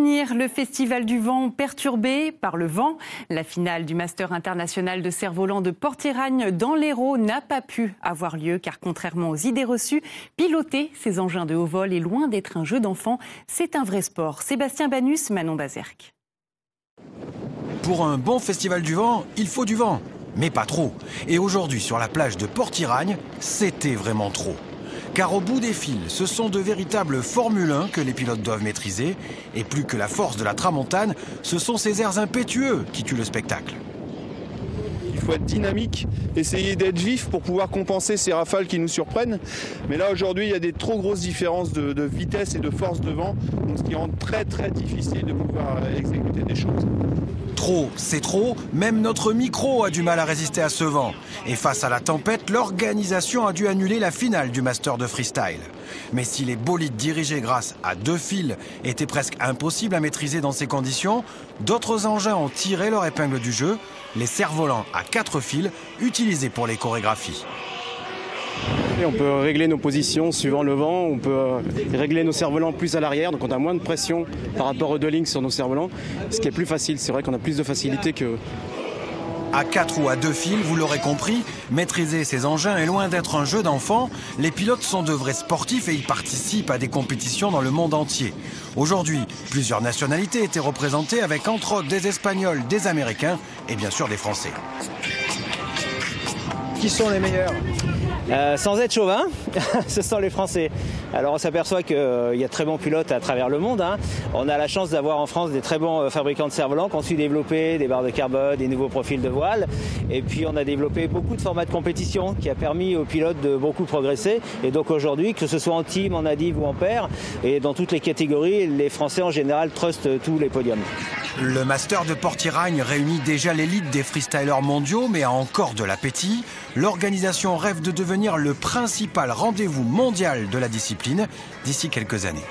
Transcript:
finir, le Festival du vent perturbé par le vent. La finale du Master international de cerf-volant de Portiragne dans l'Hérault n'a pas pu avoir lieu car contrairement aux idées reçues, piloter ces engins de haut vol est loin d'être un jeu d'enfant. C'est un vrai sport. Sébastien Banus, Manon Bazerque. Pour un bon Festival du vent, il faut du vent, mais pas trop. Et aujourd'hui, sur la plage de Portiragne, c'était vraiment trop. Car au bout des fils, ce sont de véritables Formule 1 que les pilotes doivent maîtriser. Et plus que la force de la tramontane, ce sont ces airs impétueux qui tuent le spectacle. Il faut être dynamique, essayer d'être vif pour pouvoir compenser ces rafales qui nous surprennent. Mais là aujourd'hui, il y a des trop grosses différences de, vitesse et de force de vent, donc ce qui rend très très difficile de pouvoir exécuter des choses. Trop, c'est trop, même notre micro a du mal à résister à ce vent. Et face à la tempête, l'organisation a dû annuler la finale du Master de Freestyle. Mais si les bolides dirigés grâce à deux fils étaient presque impossibles à maîtriser dans ces conditions, d'autres engins ont tiré leur épingle du jeu, les cerfs-volants à quatre fils utilisés pour les chorégraphies. Et on peut régler nos positions suivant le vent, on peut euh, régler nos cerfs-volants plus à l'arrière, donc on a moins de pression par rapport aux deux lignes sur nos cerfs-volants, ce qui est plus facile. C'est vrai qu'on a plus de facilité que, à quatre ou à deux fils, vous l'aurez compris, maîtriser ces engins est loin d'être un jeu d'enfant. Les pilotes sont de vrais sportifs et ils participent à des compétitions dans le monde entier. Aujourd'hui, plusieurs nationalités étaient représentées avec entre autres des Espagnols, des Américains et bien sûr des Français. Qui sont les meilleurs? Euh, sans être chauvin, ce sont les Français. Alors on s'aperçoit qu'il euh, y a de très bons pilotes à travers le monde. Hein. On a la chance d'avoir en France des très bons euh, fabricants de cerfs-volants qui ont su développer des barres de carbone, des nouveaux profils de voile. Et puis on a développé beaucoup de formats de compétition qui a permis aux pilotes de beaucoup progresser. Et donc aujourd'hui, que ce soit en team, en adiv ou en paire, et dans toutes les catégories, les Français en général trustent tous les podiums. Le Master de Portiragne réunit déjà l'élite des freestylers mondiaux, mais a encore de l'appétit. L'organisation rêve de devenir le principal rendez-vous mondial de la discipline d'ici quelques années.